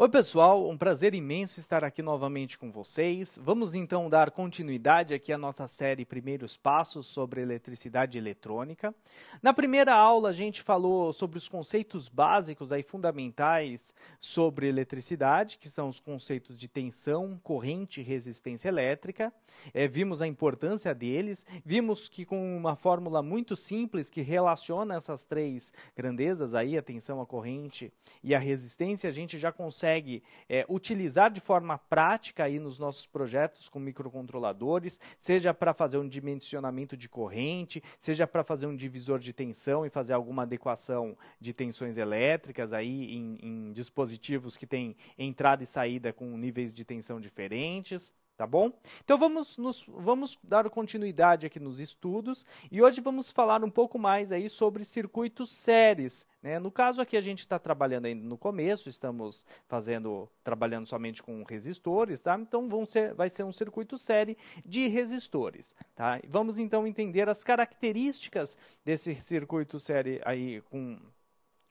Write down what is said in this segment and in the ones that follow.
Oi, pessoal, um prazer imenso estar aqui novamente com vocês. Vamos então dar continuidade aqui à nossa série Primeiros Passos sobre Eletricidade Eletrônica. Na primeira aula, a gente falou sobre os conceitos básicos aí fundamentais sobre eletricidade, que são os conceitos de tensão, corrente e resistência elétrica. É, vimos a importância deles, vimos que com uma fórmula muito simples que relaciona essas três grandezas aí, a tensão, a corrente e a resistência, a gente já consegue consegue é, utilizar de forma prática aí nos nossos projetos com microcontroladores, seja para fazer um dimensionamento de corrente, seja para fazer um divisor de tensão e fazer alguma adequação de tensões elétricas aí em, em dispositivos que têm entrada e saída com níveis de tensão diferentes tá bom? Então vamos, nos, vamos dar continuidade aqui nos estudos e hoje vamos falar um pouco mais aí sobre circuitos séries. Né? No caso aqui a gente está trabalhando ainda no começo, estamos fazendo, trabalhando somente com resistores, tá? Então vão ser, vai ser um circuito série de resistores, tá? Vamos então entender as características desse circuito série aí com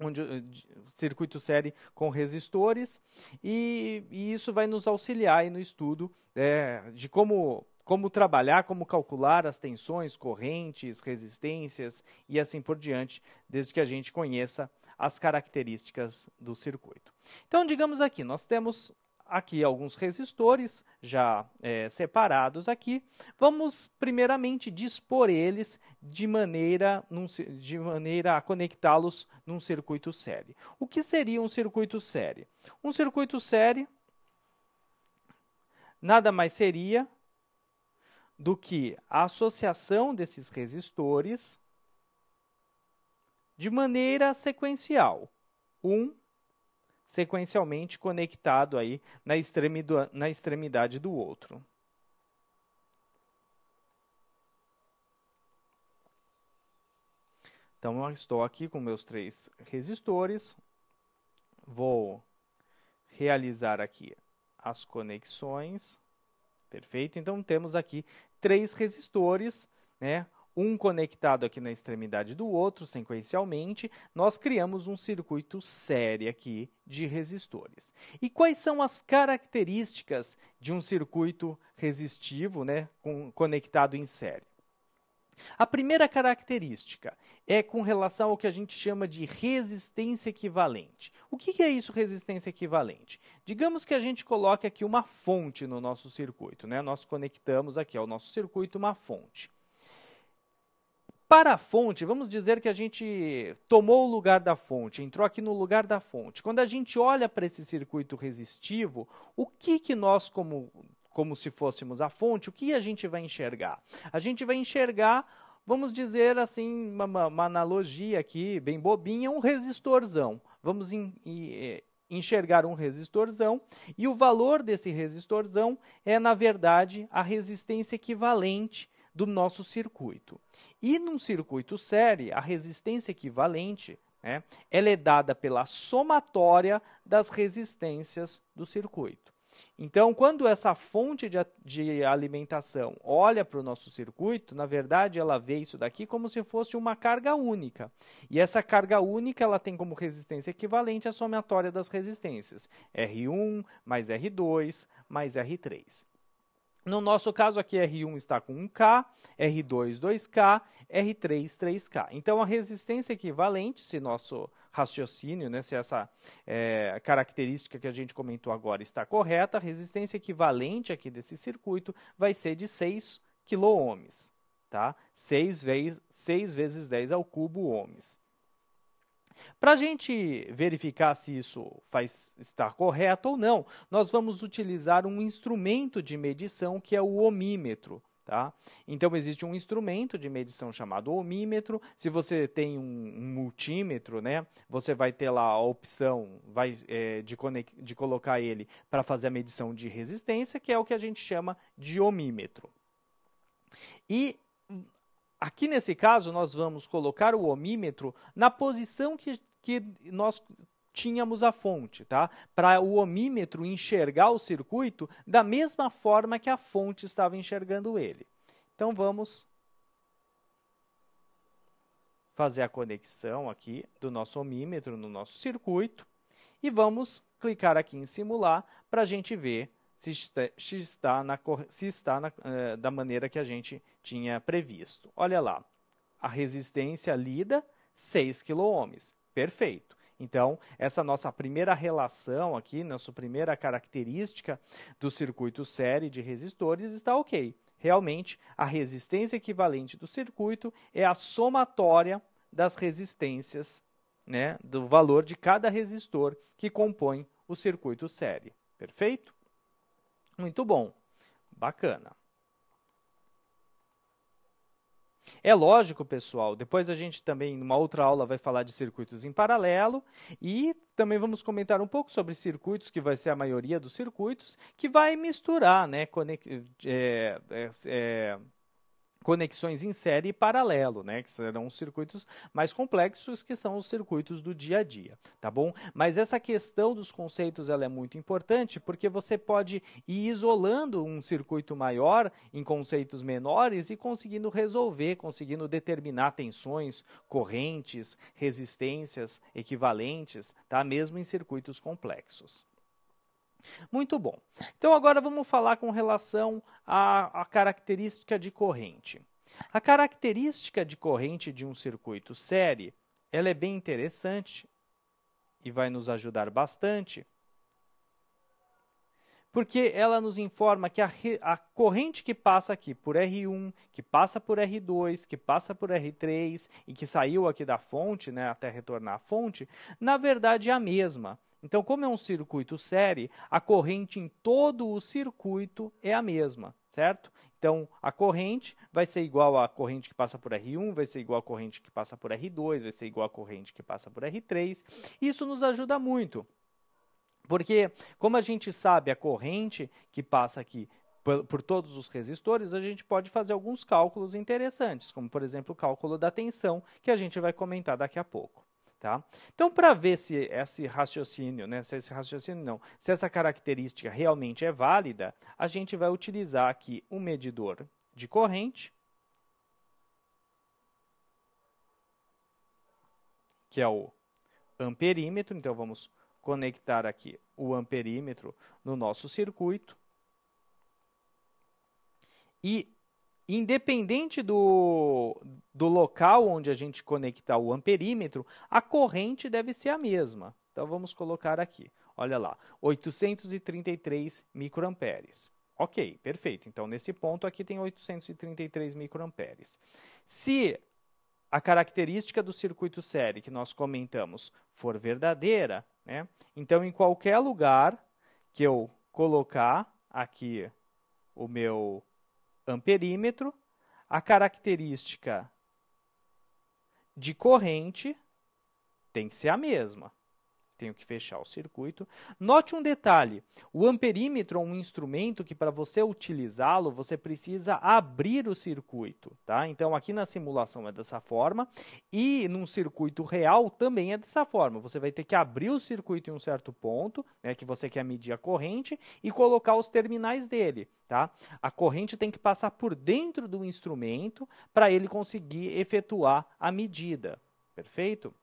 um circuito série com resistores e, e, isso vai nos auxiliar no estudo é, de como, como trabalhar, como calcular as tensões, correntes, resistências e assim por diante, desde que a gente conheça as características do circuito. Então, digamos aqui, nós temos aqui alguns resistores já é, separados aqui. Vamos primeiramente dispor eles de maneira, num, de maneira a conectá-los num circuito série. O que seria um circuito série? Um circuito série nada mais seria do que a associação desses resistores de maneira sequencial. Um sequencialmente conectado aí na, extremidade, na extremidade do outro. Então, eu estou aqui com meus três resistores, vou realizar aqui as conexões, perfeito? Então, temos aqui três resistores, né? Um conectado aqui na extremidade do outro, sequencialmente, nós criamos um circuito série aqui de resistores. E quais são as características de um circuito resistivo né, com, conectado em série? A primeira característica é com relação ao que a gente chama de resistência equivalente. O que é isso, resistência equivalente? Digamos que a gente coloque aqui uma fonte no nosso circuito. Né? Nós conectamos aqui ao nosso circuito uma fonte. Para a fonte, vamos dizer que a gente tomou o lugar da fonte, entrou aqui no lugar da fonte. Quando a gente olha para esse circuito resistivo, o que, que nós, como, como se fôssemos a fonte, o que a gente vai enxergar? A gente vai enxergar, vamos dizer assim, uma, uma analogia aqui, bem bobinha, um resistorzão. Vamos in, enxergar um resistorzão e o valor desse resistorzão é, na verdade, a resistência equivalente do nosso circuito. E num circuito série, a resistência equivalente né, ela é dada pela somatória das resistências do circuito. Então, quando essa fonte de, de alimentação olha para o nosso circuito, na verdade, ela vê isso daqui como se fosse uma carga única. E essa carga única ela tem como resistência equivalente a somatória das resistências. R1 mais R2 mais R3. No nosso caso aqui, R1 está com 1K, R2 2K, R3 3K. Então, a resistência equivalente, se nosso raciocínio, né, se essa é, característica que a gente comentou agora está correta, a resistência equivalente aqui desse circuito vai ser de 6 kΩ. Tá? 6 vezes, 6 vezes 10 ao cubo ohms. Para a gente verificar se isso faz estar correto ou não, nós vamos utilizar um instrumento de medição que é o ohmímetro. Tá? Então, existe um instrumento de medição chamado ohmímetro. Se você tem um, um multímetro, né, você vai ter lá a opção vai, é, de, de colocar ele para fazer a medição de resistência, que é o que a gente chama de ohmímetro. E Aqui nesse caso, nós vamos colocar o ohmímetro na posição que, que nós tínhamos a fonte, tá? Para o ohmímetro enxergar o circuito da mesma forma que a fonte estava enxergando ele. Então vamos fazer a conexão aqui do nosso ohmímetro no nosso circuito. e vamos clicar aqui em simular para a gente ver se está, se está, na, se está na, uh, da maneira que a gente tinha previsto. Olha lá, a resistência lida 6 kΩ. Perfeito. Então, essa nossa primeira relação aqui, nossa primeira característica do circuito série de resistores está ok. Realmente, a resistência equivalente do circuito é a somatória das resistências, né, do valor de cada resistor que compõe o circuito série. Perfeito? Muito bom. Bacana. É lógico, pessoal, depois a gente também, numa outra aula, vai falar de circuitos em paralelo e também vamos comentar um pouco sobre circuitos, que vai ser a maioria dos circuitos, que vai misturar, né, é, é, é, conexões em série e paralelo, né, que serão os circuitos mais complexos, que são os circuitos do dia a dia, tá bom? Mas essa questão dos conceitos ela é muito importante, porque você pode ir isolando um circuito maior em conceitos menores e conseguindo resolver, conseguindo determinar tensões, correntes, resistências equivalentes, tá? Mesmo em circuitos complexos. Muito bom. Então, agora vamos falar com relação à, à, característica de corrente. A característica de corrente de um circuito série ela é bem interessante e vai nos ajudar bastante, porque ela nos informa que a, a corrente que passa aqui por R1, que passa por R2, que passa por R3 e que saiu aqui da fonte, né, até retornar à fonte, na verdade é a mesma. Então, como é um circuito série, a corrente em todo o circuito é a mesma, certo? Então, a corrente vai ser igual à corrente que passa por R1, vai ser igual à corrente que passa por R2, vai ser igual à corrente que passa por R3. Isso nos ajuda muito, porque, como a gente sabe a corrente que passa aqui por, por, todos os resistores, a gente pode fazer alguns cálculos interessantes, como, por exemplo, o cálculo da tensão, que a gente vai comentar daqui a pouco. Tá? Então, para ver se esse raciocínio, né, se esse raciocínio não, se essa característica realmente é válida, a gente vai utilizar aqui um medidor de corrente, que é o amperímetro. Então, vamos conectar aqui o amperímetro no nosso circuito. E independente do, do local onde a gente conectar o amperímetro, a corrente deve ser a mesma. Então, vamos colocar aqui. Olha lá, 833 microamperes. Ok, perfeito. Então, nesse ponto aqui tem 833 microamperes. Se a característica do circuito série que nós comentamos for verdadeira, né? então, em qualquer lugar que eu colocar aqui o meu amperímetro, a característica de corrente tem que ser a mesma tenho que fechar o circuito. Note um detalhe: o amperímetro é um instrumento que, para você utilizá-lo, você precisa abrir o circuito. Tá? Então, aqui na simulação é dessa forma, e num circuito real também é dessa forma. Você vai ter que abrir o circuito em um certo ponto, né, que você quer medir a corrente, e colocar os terminais dele. Tá? A corrente tem que passar por dentro do instrumento para ele conseguir efetuar a medida. Perfeito?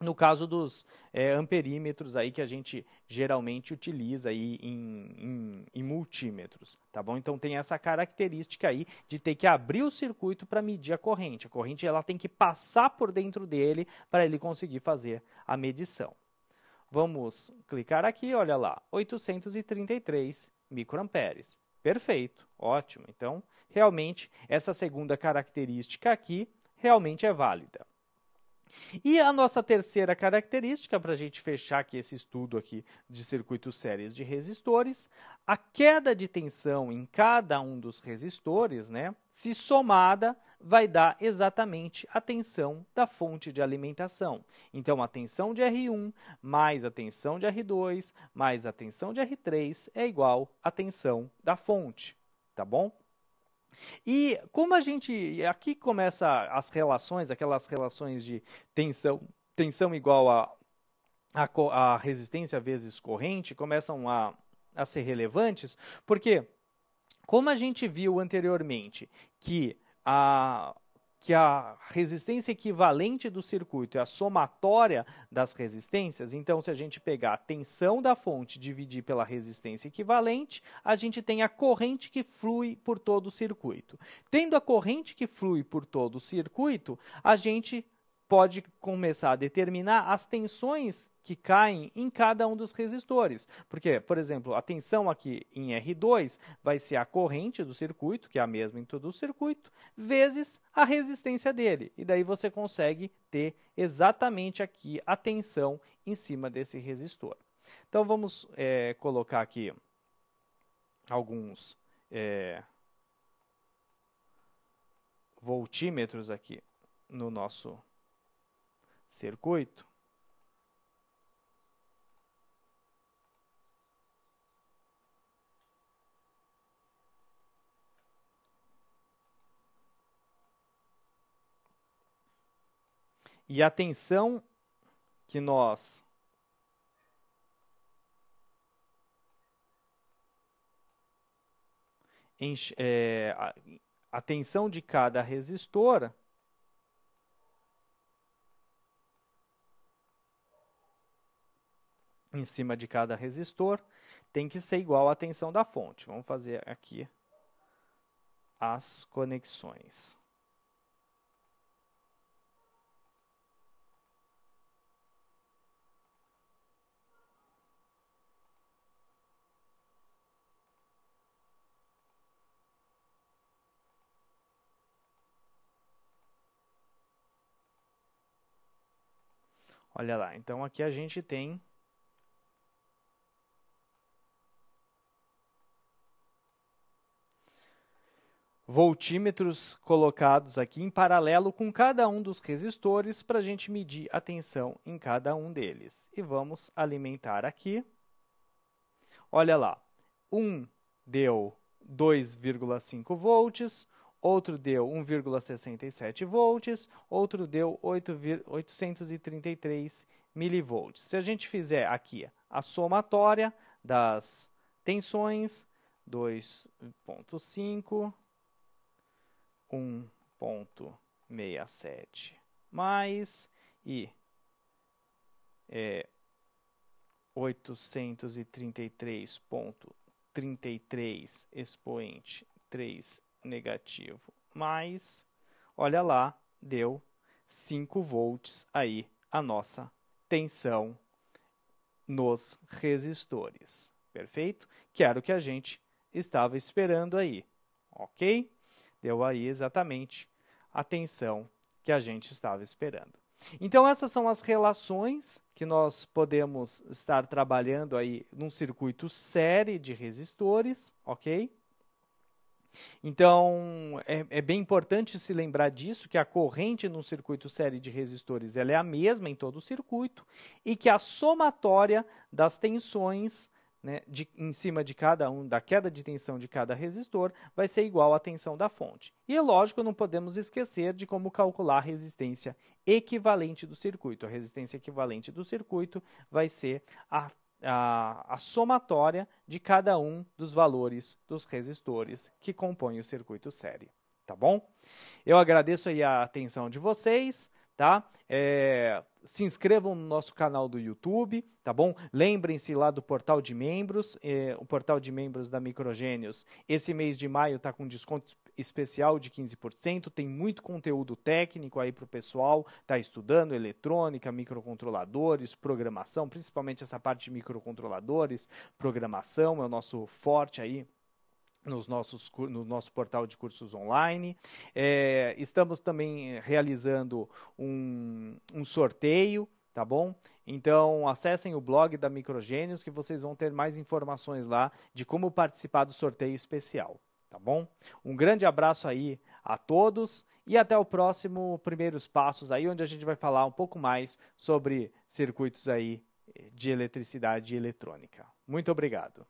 No caso dos é, amperímetros aí que a gente geralmente utiliza aí em, em, em, multímetros, tá bom? Então tem essa característica aí de ter que abrir o circuito para medir a corrente. A corrente ela tem que passar por dentro dele para ele conseguir fazer a medição. Vamos clicar aqui, olha lá, 833 microamperes. Perfeito, ótimo. Então, realmente, essa segunda característica aqui realmente é válida. E a nossa terceira característica, para a gente fechar aqui esse estudo aqui de circuitos séries de resistores, a queda de tensão em cada um dos resistores, né, se somada, vai dar exatamente a tensão da fonte de alimentação. Então, a tensão de R1 mais a tensão de R2 mais a tensão de R3 é igual à tensão da fonte, tá bom? E como a gente. Aqui começa as relações, aquelas relações de tensão, tensão igual a, a, a resistência vezes corrente, começam a, a ser relevantes, porque, como a gente viu anteriormente, que a, que a resistência equivalente do circuito é a somatória das resistências, então se a gente pegar a tensão da fonte e dividir pela resistência equivalente, a gente tem a corrente que flui por todo o circuito. Tendo a corrente que flui por todo o circuito, a gente pode começar a determinar as tensões que caem em cada um dos resistores. Porque, por exemplo, a tensão aqui em R2 vai ser a corrente do circuito, que é a mesma em todo o circuito, vezes a resistência dele. E daí você consegue ter exatamente aqui a tensão em cima desse resistor. Então vamos é, colocar aqui alguns é, voltímetros aqui no nosso circuito. E a tensão que nós é, a tensão de cada resistor em cima de cada resistor tem que ser igual à tensão da fonte. Vamos fazer aqui as conexões. Olha lá, então aqui a gente tem voltímetros colocados aqui em paralelo com cada um dos resistores para a gente medir a tensão em cada um deles. E vamos alimentar aqui. Olha lá, um deu 2,5 volts, outro deu 1,67 volts, outro deu 8, 833 milivolts. Se a gente fizer aqui a somatória das tensões, 2,5 1.67 mais e é, 833.33 expoente 3 negativo mais, olha lá, deu 5 volts aí a nossa tensão nos resistores. Perfeito? Que era o que a gente estava esperando aí. Ok? Deu aí exatamente a tensão que a gente estava esperando. Então essas são as relações que nós podemos estar trabalhando aí num circuito série de resistores, ok? Então, é, é, bem importante se lembrar disso, que a corrente num circuito série de resistores ela é a mesma em todo o circuito e que a somatória das tensões né, de, em cima de cada um, da queda de tensão de cada resistor, vai ser igual à tensão da fonte. E, é lógico, não podemos esquecer de como calcular a resistência equivalente do circuito. A resistência equivalente do circuito vai ser a, a, a somatória de cada um dos valores dos resistores que compõem o circuito série. Tá bom? Eu agradeço aí a atenção de vocês tá? É, se inscrevam no nosso canal do YouTube, tá bom? Lembrem-se lá do portal de membros, é, o portal de membros da Microgênios. Esse mês de maio está com desconto especial de 15%, tem muito conteúdo técnico aí para o pessoal, tá estudando eletrônica, microcontroladores, programação, principalmente essa parte de microcontroladores, programação é o nosso forte aí nos nossos, no nosso portal de cursos online. É, estamos também realizando um, um sorteio, tá bom? Então, acessem o blog da Microgênios que vocês vão ter mais informações lá de como participar do sorteio especial, tá bom? Um grande abraço aí a todos e até o próximo Primeiros Passos aí, onde a gente vai falar um pouco mais sobre circuitos aí de eletricidade e eletrônica. Muito obrigado.